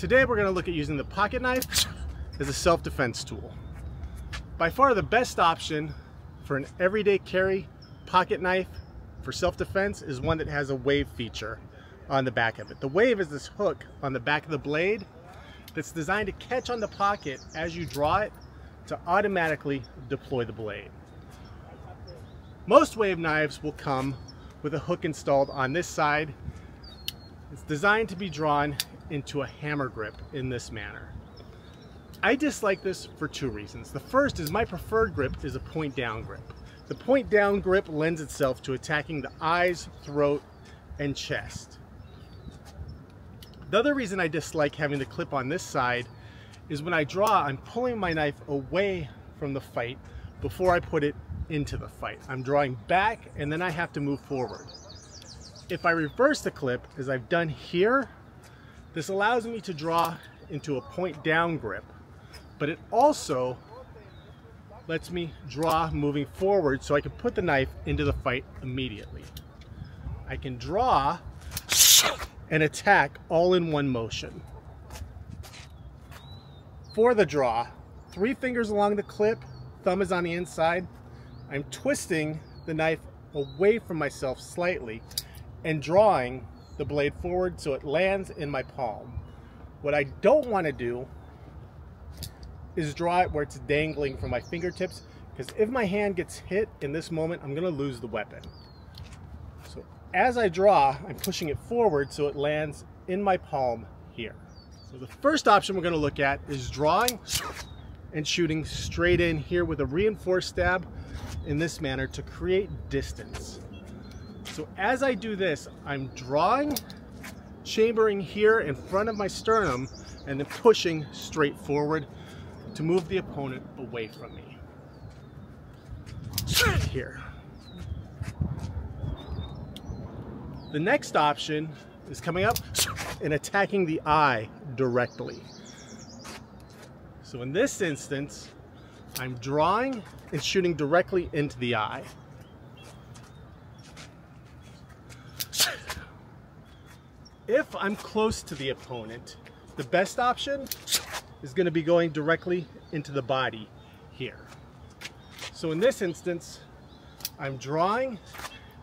Today we're going to look at using the pocket knife as a self-defense tool. By far the best option for an everyday carry pocket knife for self-defense is one that has a wave feature on the back of it. The wave is this hook on the back of the blade that's designed to catch on the pocket as you draw it to automatically deploy the blade. Most wave knives will come with a hook installed on this side. It's designed to be drawn into a hammer grip in this manner. I dislike this for two reasons. The first is my preferred grip is a point down grip. The point down grip lends itself to attacking the eyes, throat, and chest. The other reason I dislike having the clip on this side is when I draw, I'm pulling my knife away from the fight before I put it into the fight. I'm drawing back and then I have to move forward. If I reverse the clip, as I've done here, this allows me to draw into a point down grip, but it also lets me draw moving forward so I can put the knife into the fight immediately. I can draw and attack all in one motion. For the draw, three fingers along the clip, thumb is on the inside. I'm twisting the knife away from myself slightly and drawing the blade forward so it lands in my palm. What I don't want to do is draw it where it's dangling from my fingertips because if my hand gets hit in this moment, I'm going to lose the weapon. So as I draw, I'm pushing it forward so it lands in my palm here. So the first option we're going to look at is drawing and shooting straight in here with a reinforced stab in this manner to create distance. So as I do this, I'm drawing, chambering here in front of my sternum, and then pushing straight forward to move the opponent away from me. Here. The next option is coming up and attacking the eye directly. So in this instance, I'm drawing and shooting directly into the eye. If I'm close to the opponent, the best option is going to be going directly into the body here. So in this instance, I'm drawing,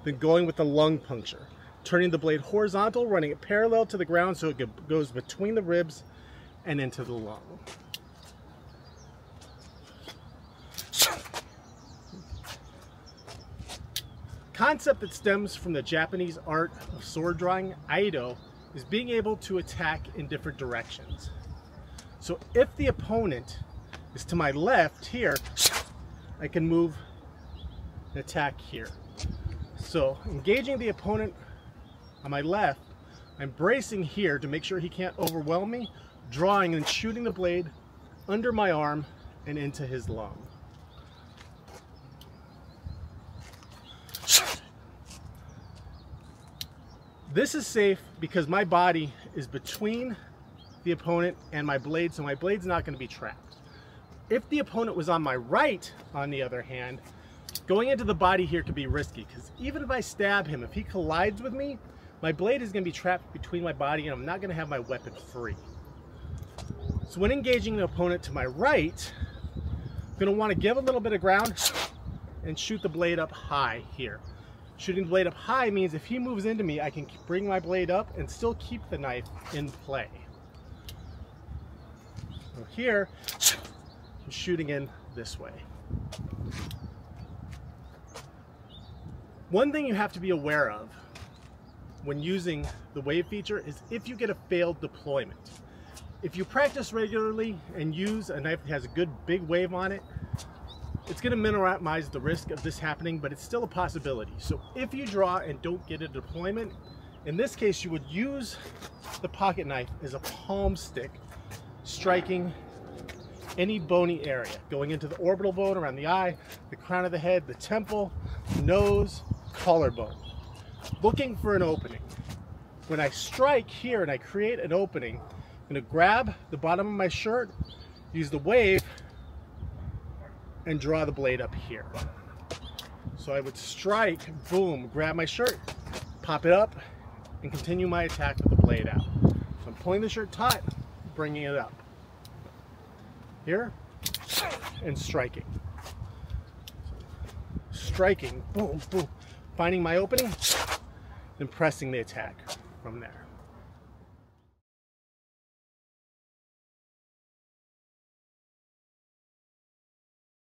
then going with the lung puncture, turning the blade horizontal, running it parallel to the ground so it goes between the ribs and into the lung. Concept that stems from the Japanese art of sword drawing, Iaido, is being able to attack in different directions. So if the opponent is to my left here, I can move and attack here. So engaging the opponent on my left, I'm bracing here to make sure he can't overwhelm me, drawing and shooting the blade under my arm and into his lung. This is safe because my body is between the opponent and my blade, so my blade's not going to be trapped. If the opponent was on my right, on the other hand, going into the body here could be risky because even if I stab him, if he collides with me, my blade is going to be trapped between my body and I'm not going to have my weapon free. So when engaging the opponent to my right, I'm going to want to give a little bit of ground and shoot the blade up high here. Shooting the blade up high means if he moves into me, I can bring my blade up and still keep the knife in play. So here, I'm shooting in this way. One thing you have to be aware of when using the wave feature is if you get a failed deployment. If you practice regularly and use a knife that has a good big wave on it, it's going to minimize the risk of this happening, but it's still a possibility. So if you draw and don't get a deployment, in this case, you would use the pocket knife as a palm stick, striking any bony area, going into the orbital bone around the eye, the crown of the head, the temple, nose, collarbone, looking for an opening. When I strike here and I create an opening, I'm going to grab the bottom of my shirt, use the wave and draw the blade up here. So I would strike, boom, grab my shirt, pop it up, and continue my attack with the blade out. So I'm pulling the shirt tight, bringing it up. Here, and striking. Striking, boom, boom, finding my opening, then pressing the attack from there.